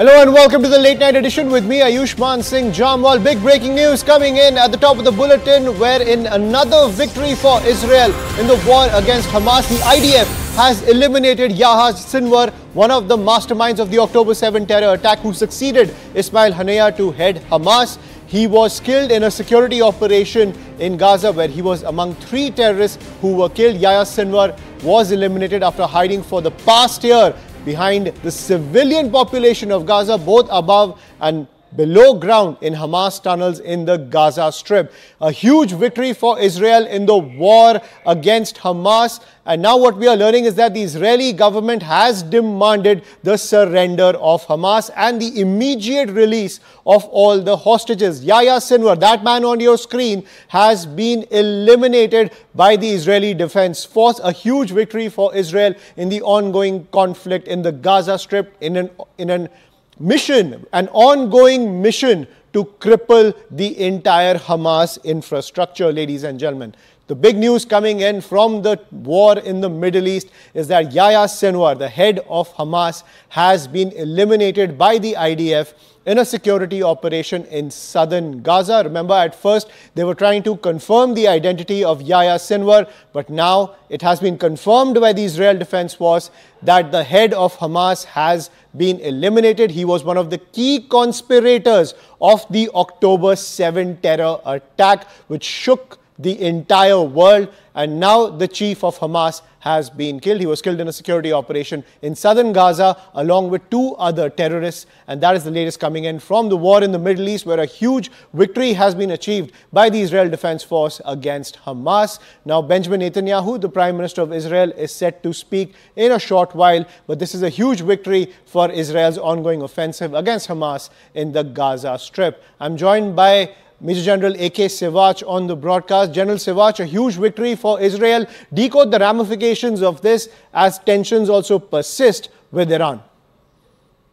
Hello and welcome to the late night edition with me, Ayushman Singh Jamwal. Big breaking news coming in at the top of the bulletin, where in another victory for Israel in the war against Hamas, the IDF has eliminated Yahya Sinwar, one of the masterminds of the October 7 terror attack, who succeeded Ismail Haniyeh to head Hamas. He was killed in a security operation in Gaza, where he was among three terrorists who were killed. Yahya Sinwar was eliminated after hiding for the past year behind the civilian population of Gaza, both above and below ground in Hamas tunnels in the Gaza Strip. A huge victory for Israel in the war against Hamas. And now what we are learning is that the Israeli government has demanded the surrender of Hamas and the immediate release of all the hostages. Yahya Sinwar, that man on your screen, has been eliminated by the Israeli Defense Force. A huge victory for Israel in the ongoing conflict in the Gaza Strip in an, in an mission, an ongoing mission to cripple the entire Hamas infrastructure, ladies and gentlemen. The big news coming in from the war in the Middle East is that Yahya Sinwar, the head of Hamas, has been eliminated by the IDF in a security operation in southern Gaza. Remember, at first they were trying to confirm the identity of Yahya Sinwar, but now it has been confirmed by the Israel Defense Force that the head of Hamas has been eliminated. He was one of the key conspirators of the October 7 terror attack, which shook the entire world. And now the chief of Hamas has been killed. He was killed in a security operation in southern Gaza along with two other terrorists. And that is the latest coming in from the war in the Middle East, where a huge victory has been achieved by the Israel Defense Force against Hamas. Now, Benjamin Netanyahu, the Prime Minister of Israel, is set to speak in a short while. But this is a huge victory for Israel's ongoing offensive against Hamas in the Gaza Strip. I'm joined by Major General A.K. Siwach on the broadcast. General Siwach, a huge victory for Israel. Decode the ramifications of this as tensions also persist with Iran.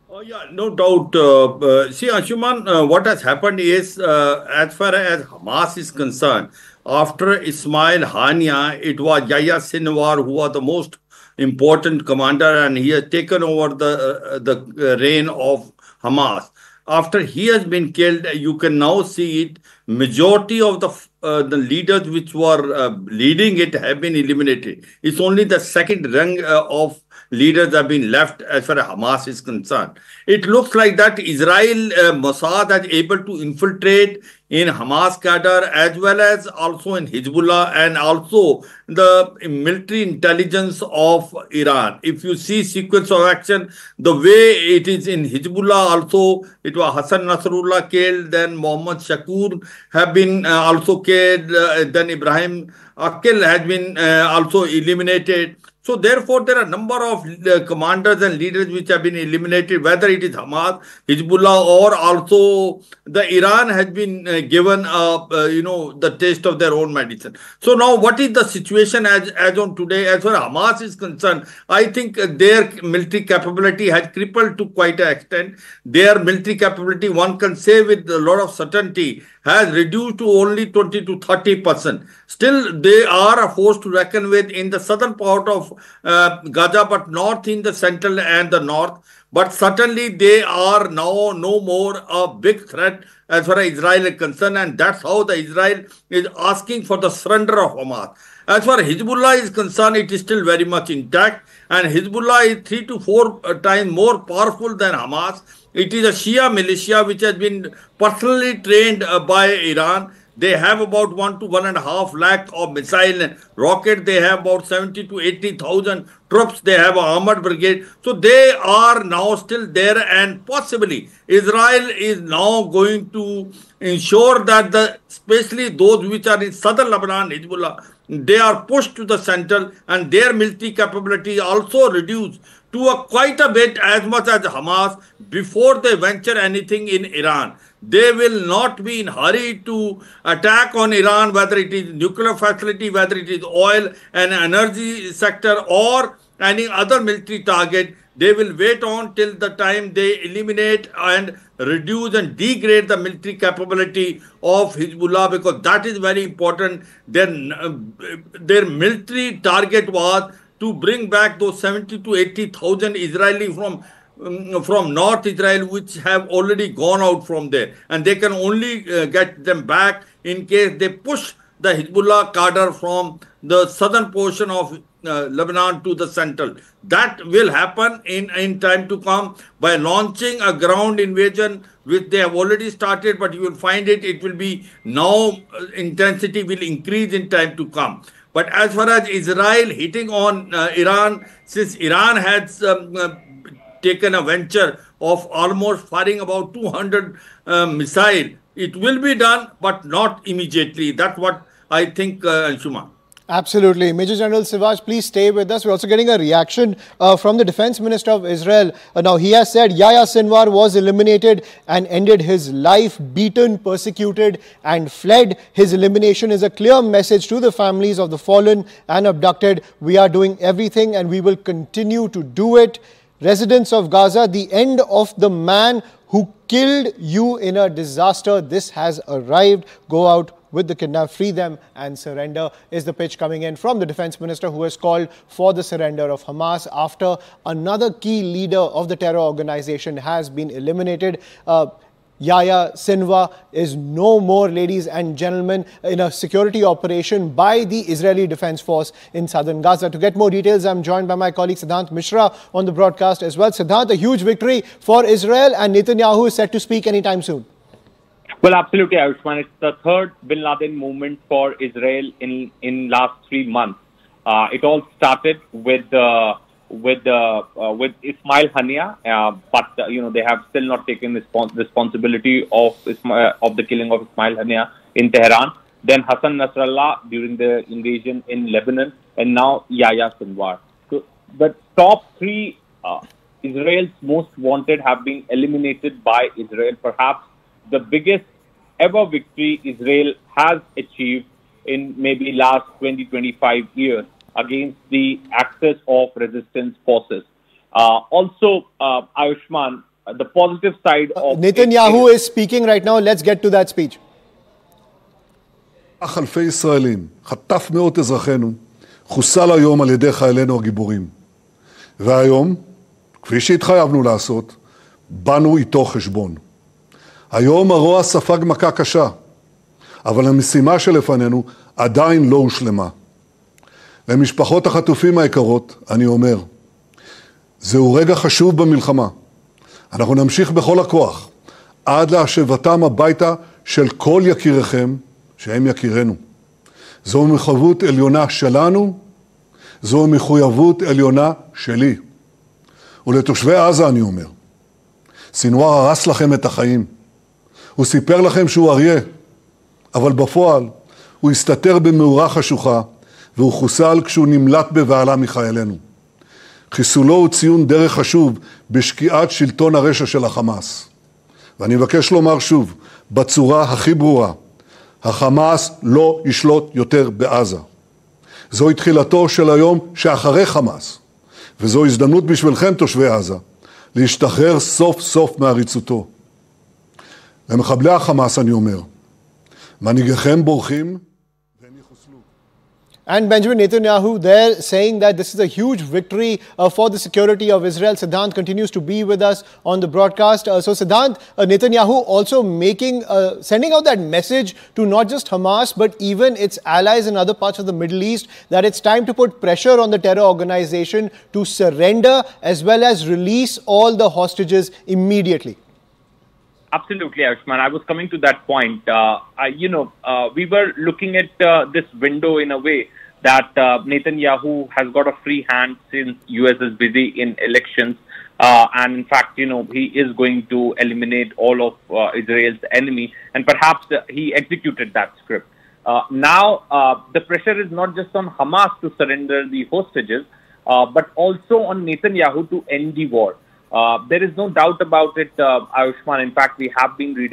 Oh, yeah, no doubt. Uh, uh, see, Anshuman, uh, what has happened is, uh, as far as Hamas is concerned, after Ismail Haniyeh, it was Yahya Sinwar who was the most important commander and he has taken over the, uh, the reign of Hamas after he has been killed, you can now see it. Majority of the uh, the leaders which were uh, leading it have been eliminated. It's only the second rung uh, of leaders have been left as far as Hamas is concerned. It looks like that Israel, uh, Mossad is able to infiltrate in Hamas cadre as well as also in Hezbollah and also the military intelligence of Iran. If you see sequence of action, the way it is in Hezbollah also, it was Hassan Nasrallah killed, then Mohammad Shakur have been uh, also killed, uh, then Ibrahim Akil has been uh, also eliminated. So therefore, there are a number of uh, commanders and leaders which have been eliminated, whether it is Hamas, Hezbollah, or also the Iran has been uh, given, uh, you know, the taste of their own medicine. So now, what is the situation as as on today? As far as Hamas is concerned, I think uh, their military capability has crippled to quite an extent. Their military capability, one can say with a lot of certainty, has reduced to only 20 to 30 percent. Still, they are a force to reckon with in the southern part of uh, Gaza, but not in the central and the north. But certainly, they are now no more a big threat as far as Israel is concerned, and that's how the Israel is asking for the surrender of Hamas. As far as Hezbollah is concerned, it is still very much intact, and Hezbollah is three to four uh, times more powerful than Hamas. It is a Shia militia which has been personally trained uh, by Iran. They have about one to one and a half lakh of missile and rocket. They have about 70 to 80,000 troops. They have armored brigade. So they are now still there and possibly Israel is now going to ensure that the, especially those which are in southern Lebanon, Hezbollah, they are pushed to the center and their military capability also reduced to a quite a bit as much as Hamas before they venture anything in Iran. They will not be in hurry to attack on Iran, whether it is nuclear facility, whether it is oil and energy sector or any other military target. They will wait on till the time they eliminate and reduce and degrade the military capability of Hezbollah because that is very important. Their, their military target was to bring back those 70 to 80,000 Israeli from from North Israel, which have already gone out from there. And they can only uh, get them back in case they push the Hezbollah cadre from the southern portion of uh, Lebanon to the central. That will happen in, in time to come by launching a ground invasion, which they have already started, but you will find it, it will be now, uh, intensity will increase in time to come. But as far as Israel hitting on uh, Iran, since Iran has um, uh, taken a venture of almost firing about 200 uh, missile, it will be done, but not immediately. That's what I think, uh, Anshuman. Absolutely. Major General Siraj, please stay with us. We're also getting a reaction uh, from the Defense Minister of Israel. Uh, now, he has said Yahya Sinwar was eliminated and ended his life, beaten, persecuted, and fled. His elimination is a clear message to the families of the fallen and abducted. We are doing everything and we will continue to do it. Residents of Gaza, the end of the man who killed you in a disaster. This has arrived. Go out with the kidnapped, free them and surrender is the pitch coming in from the defense minister who has called for the surrender of Hamas after another key leader of the terror organization has been eliminated. Uh, Yahya Sinwar is no more, ladies and gentlemen, in a security operation by the Israeli Defense Force in southern Gaza. To get more details, I'm joined by my colleague Siddhant Mishra on the broadcast as well. Siddhant, a huge victory for Israel and Netanyahu is set to speak anytime soon. Well, absolutely, Ayushman. It's the third Bin Laden movement for Israel in in last three months. Uh, it all started with uh, with uh, uh with Ismail Haniyeh, uh, but uh, you know they have still not taken respons- responsibility of of the killing of Ismail Haniyeh in Tehran. Then Hassan Nasrallah during the invasion in Lebanon, and now Yahya Sinwar. So the top three Israel's most wanted have been eliminated by Israel, perhaps the biggest ever victory Israel has achieved in maybe last 20, 25 years against the axis of resistance forces. Uh, also, uh, Ayushman, uh, the positive side of... Netanyahu is speaking right now. Let's get to that speech. אלפי ישראלים, חטף מאות אזרחינו, חוסל היום על ידי חיילינו הגיבורים. והיום, כפי שהתחייבנו לעשות, באנו איתו חשבון. היום הרוע ספג מכה קשה, אבל המשימה שלפנינו עדיין לא הושלמה. למשפחות החטופים היקרות אני אומר, זהו רגע חשוב במלחמה. אנחנו נמשיך בכל הכוח עד להשבתם הביתה של כל יקיריכם, שהם יקירנו. זו מחויבות עליונה שלנו, זו מחויבות עליונה שלי. ולתושבי עזה אני אומר, סינואר הרס לכם את החיים. הוא סיפר לכם שהוא אריה, אבל בפועל הוא הסתתר במאורה חשוכה והוא חוסל כשהוא נמלט בבהלה מחיילינו. חיסולו הוא ציון דרך חשוב בשקיעת שלטון הרשע של החמאס. ואני מבקש לומר שוב, בצורה הכי ברורה, החמאס לא ישלוט יותר בעזה. זוהי תחילתו של היום שאחרי חמאס, וזו הזדמנות בשבילכם, תושבי עזה, להשתחרר סוף סוף מעריצותו. למחבלי החמאס אני אומר, מנהיגיכם בורחים And Benjamin Netanyahu there saying that this is a huge victory uh, for the security of Israel. Siddhant continues to be with us on the broadcast. Uh, so Siddhant, uh, Netanyahu also making, uh, sending out that message to not just Hamas, but even its allies in other parts of the Middle East that it's time to put pressure on the terror organization to surrender as well as release all the hostages immediately. Absolutely, Ashman. I was coming to that point. Uh, I, you know, uh, we were looking at uh, this window in a way that uh, Netanyahu has got a free hand since US is busy in elections. Uh, and in fact, you know, he is going to eliminate all of uh, Israel's enemy. And perhaps he executed that script. now, the pressure is not just on Hamas to surrender the hostages, but also on Netanyahu to end the war. Uh, there is no doubt about it, uh, Ayushman. In fact, we have been reading.